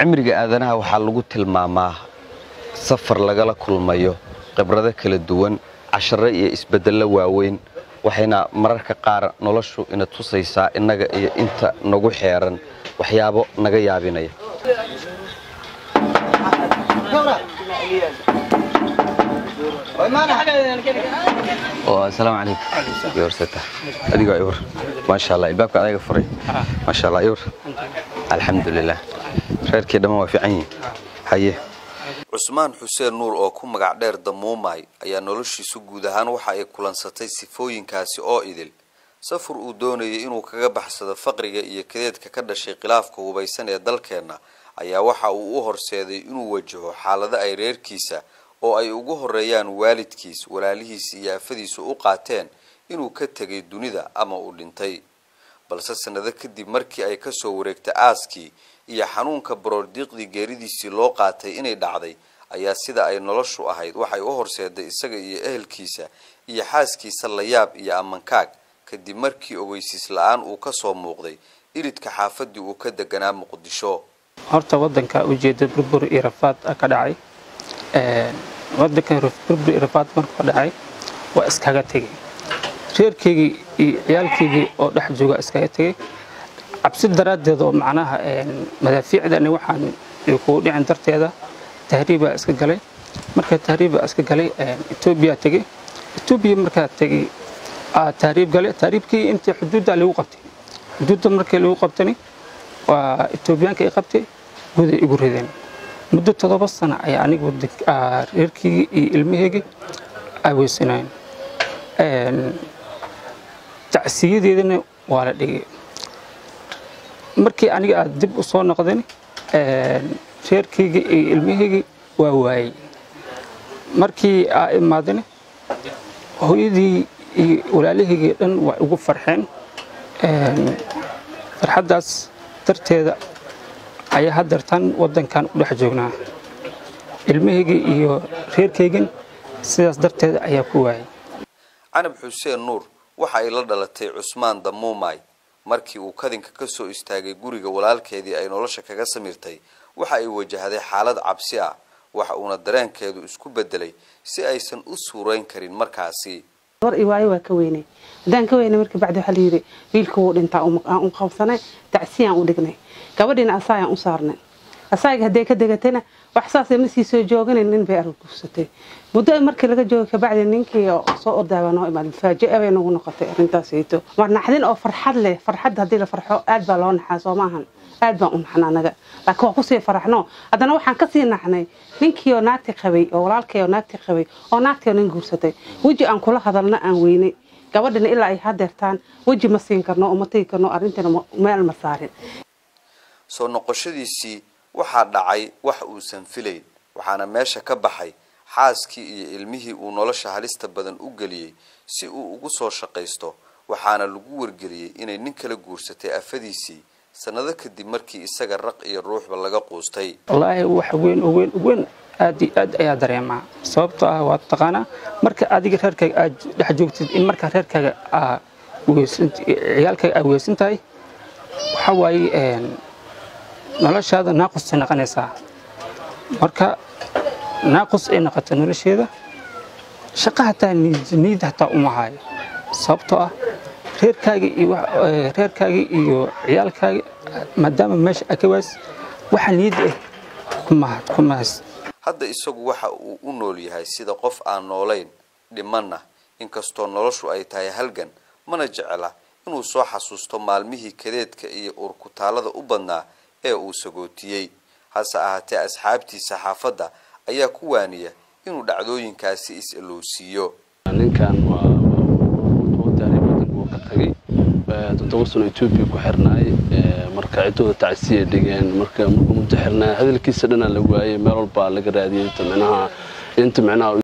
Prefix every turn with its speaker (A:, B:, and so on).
A: cimriga aadanaha waxaa lagu tilmaamaa safar lagala kulmayo khibrado kala duwan casharo iyo isbeddello waaweyn waxayna mararka qaar noloshu ina tusaysaa innaga iyo inta nagu xeeran waxyaabo naga yaabinaya. Asalaamu reerkii dhammaan waa fiican yihiin haye. Cusmaan xuseen nuur oo ku magac dheer damuumay ayaa noloshiisu guud ahaan waxa ay kulansatay sifooyinkaasi oo idil. Safar uu doonayay inuu kaga baxsado faqriga iyo kadeedka ka dhashay khilaafka hubaysan ee dalkeenna ayaa waxa uu u horseeday inuu wajaho xaalado ay reerkiisa oo ay ugu horeeyaan waalidkiis walaalihiis iyo afadiisu u qaateen inuu ka tegay dunida ama uu dhintay balse sannado kadib markii ay ka soo wareegtay aaskii iyo xanuunka baroordiiqdii geeridiisii loo qaatay inay dhacday ayaa sida ay noloshu ahayd waxay u horseeday isaga iyo ehelkiisa iyo xaaskiisa layaab iyo ammankaag kadib markii ogeysiis la'aan uu ka soo muuqday iridka xaafadii uu ka deganaa muqdisho.
B: Horta wadanka ujeeda burbur iyo rafaad ka dhacay wadankan burbur iyo rafaad markuu dhacay waa iskaga tegay reerkeygii iyo ciyaalkeygii oo dhex jooga iskaga tegay. Cabsi daraaddeed oo macnaha madaafiicdani waxaan kugu dhicin darteeda tahriibaa iska galay. Marka tahriibbaa iska galay etoobiya tegey etoobiya markaa tegey tahriib galay. Tahriibkii intii xuduudda lagu qabtay. Xuduudda markii lagu qabtani waa etoobiyaanka i qabtay guday igu rideen. Muddo toddoba sano ayaa anigu reerkeygii iyo ilmaheygii aweysanayn tacsiyadeedana waa la dhigay. Markii aniga aad dib u soo noqdani reerkeygii iyo ilmaheygii waa waayey. Markii aa imaadani hooyadii iyo walaalaheygii dhan waa igu farxeen. Farxaddaas darteeda ayaa haddeertan waddankan u dhex joognaa. Ilmaheygii iyo reerkeygan sidaas darteeda ayaa ku waayay
A: canab xuseen nuur waxa ay la dhalatay cusmaan damuumay. Markii uu kadinka ka soo istaagay guriga walaalkeedii ay nolosha kaga samirtay waxa ay wajahday xaalad cabsi ah. Waxa uuna dareenkeedu isku bedelay si aysan u suurayn karin markaasi.
C: War iwaayo waa ka weynay. Haddaan ka weynay markii bacdi waxaa layidhi wiilka wuu dhintaa aan u qabsanay tacsiyaan u dhignay. Gabadhiina asaayaan u saarnay asaaga hadday ka degatayna wax saasay ma soo jooganayn nin bay argursatay muddo markii laga joogay kabacdi ninkii soo ordaaba noo imaad faaji'a bay nagu noqotay arrintaasayto mar naxdin oo farxad leh farxadda haddii la farxo aad baa loo naxaa soo maahan aad baan u naxna anaga. Laakiin waa ku sii faraxno. Haddana waxaan ka sii naxnay ninkii oo naagti qabay oo walaalkay oo naagti qabay oo naagtii oo nin guursatay. Weji aan kula hadalna aan weynay gabadhina ilaa ay hadeertaan weji ma siin karno oo ma tegi karno arrintiina meel ma saarin.
A: Soo noqoshadiisii waxaa dhacay wax uusan filayn waxaana meesha ka baxay xaaskii iyo ilmihii uu nolosha halista badan u geliyey si uu ugu soo shaqaysto waxaana lagu wargeliyey inay nin kala guursatay afadiisii sannado kadib markii isaga raq iyo ruuxba laga quustay.
B: Wallaahi wax weyn oo weyn weyn. Aad iyo aad ayaa dareemaa. Sababtoo ah waa taqaanaa marka adiga reerkaaga aad dhex joogtid in markaa reerkaaga ciyaalkaaga aad weysan tahay waxaa waaye noloshaada naaqusay noqonaysaa marka naaqus ay noqota nolosheeda shaqa hataa niyad hataa uma hayo. Sababtoo ah iyo reerkaaga iyo ciyaalkaaga maadaama meesha akawaas waxa niyad ah kuma kuma hays.
A: Hadda isagu waxa uu u nool yahay sida qof aan noolayn dhimanna inkastoo noloshu ay tahay halgan mana jecla inuu soo xasuusto maalmihii kadeedka iyo urkutaalada u badnaa ee uu sagootiyey. Hase ahaatee asxaabtiisa xaafadda ayaa ku waaniya inuu dhacdooyinkaasi is-ilowsiiyo
D: ninkan waa wadaanay wadanka uu ka tagay. Toddoba sano etoobiya ku xirnaay marka ciddooda tacsiya dhigeen marka markuu muddo xirnaay hadalkiisa dhanaa la waayey meel walbaa laga raadiyey inta micnaha inta micnaha